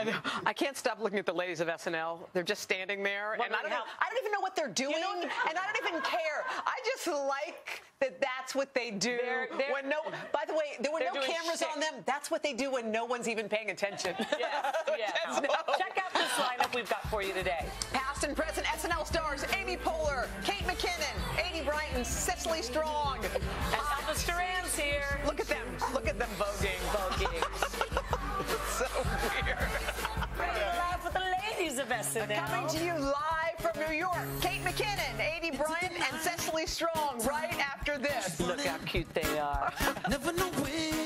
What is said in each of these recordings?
I, know. I can't stop looking at the ladies of SNL. They're just standing there, and I don't, know, I don't even know what they're doing, know- and I don't even care. I just like that that's what they do They're- they're- when no. By the way, there were no cameras shit. on them. That's what they do when no one's even paying attention. Yes, yes. SNL. Check out this lineup we've got for you today. Past and present SNL stars Amy Poehler, Kate McKinnon, Aidy and Cecily Strong. And Elvis Duran's here. Look at them. Look at them Coming to you live from New York, Kate McKinnon, Aidy Bryant, and Cecily Strong right after this. Look how cute they are. Never know which.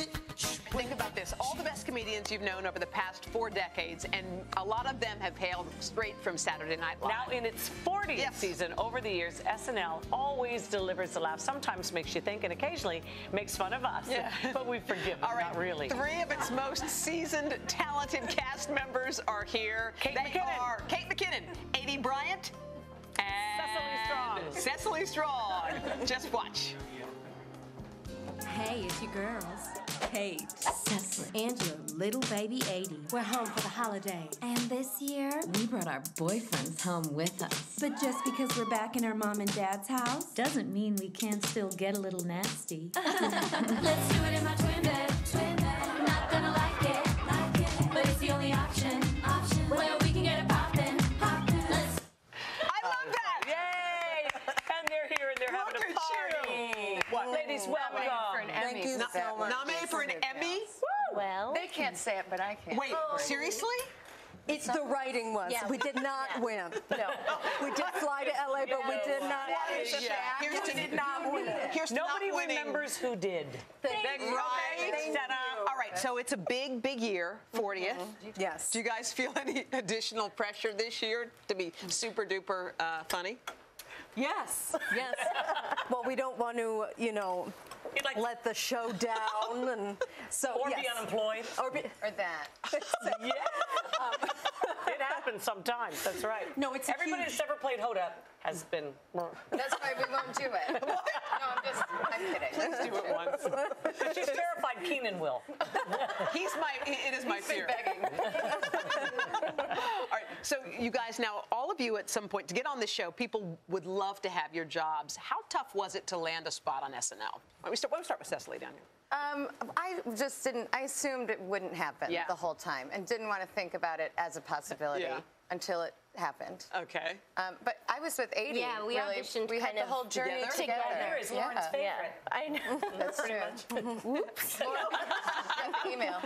Think about this. All the best comedians you've known over the past four decades, and a lot of them have hailed straight from Saturday Night Live. Now in its 40th Yes. season, over the years, SNL always delivers the laugh. Sometimes makes you think, and occasionally makes fun of us. Yeah. But we forgive them, All right, not really. Three of its most seasoned, talented cast members are here. Kate they McKinnon. are Kate McKinnon, Aidy Bryant, and Cecily Strong. Cecily Strong. Just watch. Hey, it's your girls. Kate, Cecily, and your little baby Aidy. We're home for the holiday. And this year, we brought our boyfriends home with us. But just because we're back in our mom and dad's house doesn't mean we can't still get a little nasty. Let's do it in my twin bed. Twin bed. Not gonna like it. Like it. But it's the only option. Option. So much. nominated for an Emmy? Well, They can't say it, but I can. Wait, seriously? It's the writing was. Yeah. We did not Yeah. win. no. We did fly to LA, but we did not. Yeah. Here's to did not win. Here's to Nobody not winning. remembers who did. Right. Thank Ta-da. All right, so it's a big, big year, 40th. Yes. Do you guys feel any additional pressure this year to be super duper uh, funny? Yes. Yes. well, we don't want to, you know, like- let the show down, and so Or yes. be unemployed. Or be, Or that. Yeah. it happens sometimes. That's right. No, it's a Everybody huge- that's ever played Hoda has been. That's why we won't do it. No, I'm just, I'm kidding. Let's do it once. She's terrified Kenan will. He's my, it is my He's been fear. begging. All right, so you guys now, all of you at some point, to get on this show, people would love to have your jobs. How tough was it to land a spot on SNL? Why don't we start, why don't we start with Cecily down here? Um, I just didn't, I assumed it wouldn't happen Yeah. the whole time and didn't want to think about it as a possibility Yeah. until it happened. Okay. Um, but I was with Aidy. Yeah, we really. auditioned We had kind the whole journey together? together. Together is Lorne's yeah. favorite. Yeah, I know. That's true. Whoops. Email.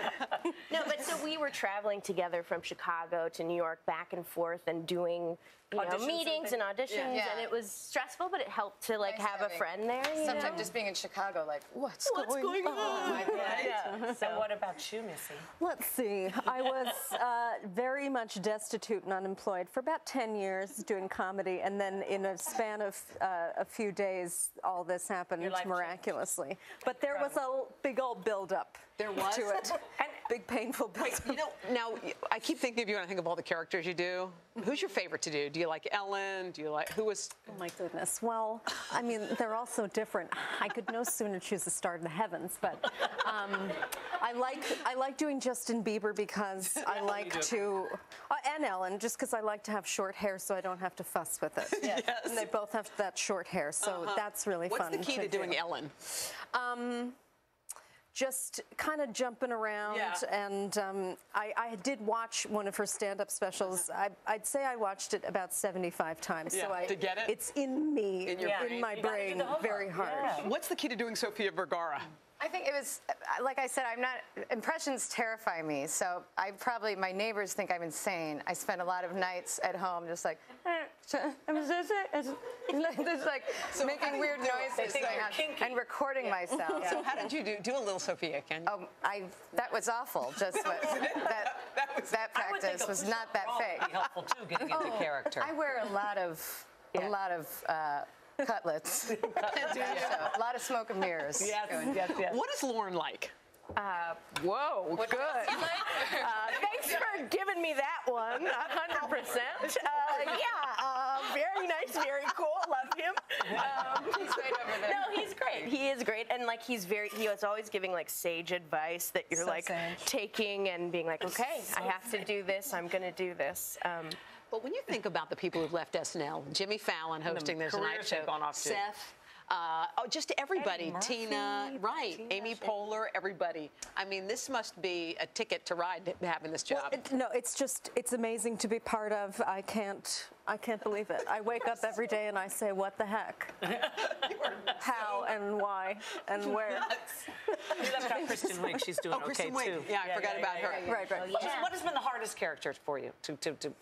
no, but so we were traveling together from Chicago to New York, back and forth, and doing you know Auditions and meetings and, auditions, Yeah. and it was stressful, but it helped to like Nice have a friend there. Sometimes know? just being in Chicago, like, what's, What's going on? Yeah. So what about you, Missy? Let's see. I was uh, very much destitute and unemployed for about 10 years doing comedy, and then in a span of uh, a few days, all this happened Your life changed. miraculously. But there was a big old build-up There was? to it. And- big painful build-up. You know, now I keep thinking of you when I think of all the characters you do. Who's your favorite to do? Do you like Ellen? Do you like who was? Oh my goodness. Well, I mean, they're all so different. I could no sooner choose a star in the heavens, but um, I like I like doing Justin Bieber because I like to, uh, and Ellen, just because I like to have short hair, so I don't have to fuss with it. Yes. And they both have that short hair, so that's really What's fun. the key to, doing do. Ellen? Um, just kind of jumping around, Yeah. and um, I, I did watch one of her stand-up specials. I, I'd say I watched it about 75 times. Yeah, so I, to get it? It's in me, In your brain. my You brain, very hard. Yeah. What's the key to doing Sofia Vergara? I think it was, like I said, I'm not, impressions terrify me. So I probably, my neighbors think I'm insane. I spend a lot of nights at home just like, just like So making weird noises They think going you're on kinky. and recording myself. So how did you do? Do a little Sofia, can you? Um, I, that was awful. Just what, that, That was- that I would think practice was not that would fake. Be helpful too, getting into character. I wear a lot of, Yeah. a lot of uh, cutlets. a lot of smoke and mirrors. Yes, going. yes, yes. What is Lorne like? Whoa, good. Uh, thanks for giving me that one. 100%. Uh, yeah, uh, very nice, very cool. Love him. Um, He's right over there. no, he's great. He is great, and like he's very. He was always giving like sage advice that you're So like sage. taking and being like, okay, I have to do this. I'm gonna do this. Um, But when you think about the people who've left SNL, Jimmy Fallon hosting the Tonight careers Show, they've gone off. Seth, uh, oh, just everybody, Murphy, Tina, right, Tina, Amy sure. Poehler, everybody. I mean, this must be a ticket to ride having this job. It- no, it's just it's amazing to be part of. I can't I can't believe it. I wake up every day and I say, what the heck? How and why and where? We left out Kristen Wiig. She's doing Oh, Kristen okay Wiig. too. Yeah, I forgot about her. Right, right. What, is, what has been the hardest character for you to to to?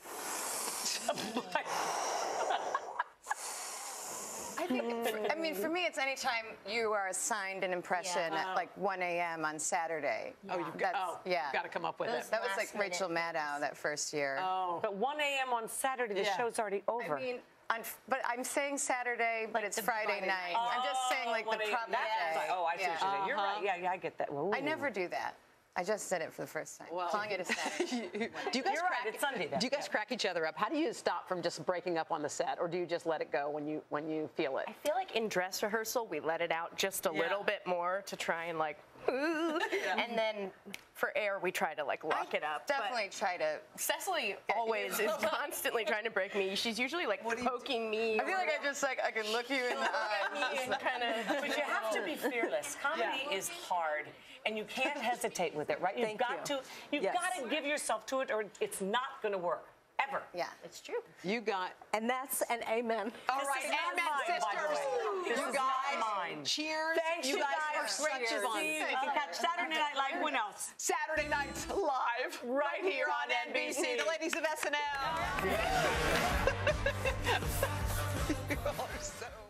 I think, I mean, for me, it's anytime you are assigned an impression Yeah. at like 1 a.m. on Saturday. Oh, you've got, That's- oh, yeah. got to come up with it. That was Last like Rachel Maddow that first year. Oh, But 1 a.m. on Saturday, the Yeah. show's already over. I mean, on, but I'm saying Saturday, but it's Friday, Friday night. night. I'm just saying oh, like the 1 a.m. proper That's day. right. Oh, I see what you're Yeah. saying. You're right. Uh-huh. Yeah, yeah, I get that. Ooh. I never do that. I just said it for the first time. Well- Calling it a Saturday. do you guys You're right, crack, it's Sunday then. Do you guys Yeah. crack each other up? How do you stop from just breaking up on the set, or do you just let it go when you when you feel it? I feel like in dress rehearsal we let it out just a Yeah. little bit more to try and like, ooh, and then for air we try to like lock it up. but- Definitely try to. Cecily always is constantly trying to break me. She's usually like poking me. I feel like I just like I can look you in the eye. and kind of. But you have to be fearless. Comedy is hard, and you can't hesitate with it, right? You've Thank got you. to. You've Yes. got to give yourself to it, or it's not going to work ever. Yeah. It's true. You got And that's an amen. all This right, amen, mine, sisters. you guys, mine. cheers. Thanks, you you guys, guys. are great Cheers. fun. You. You can catch Saturday Night Live. When else? Saturday nights live right here on NBC. The ladies of SNL.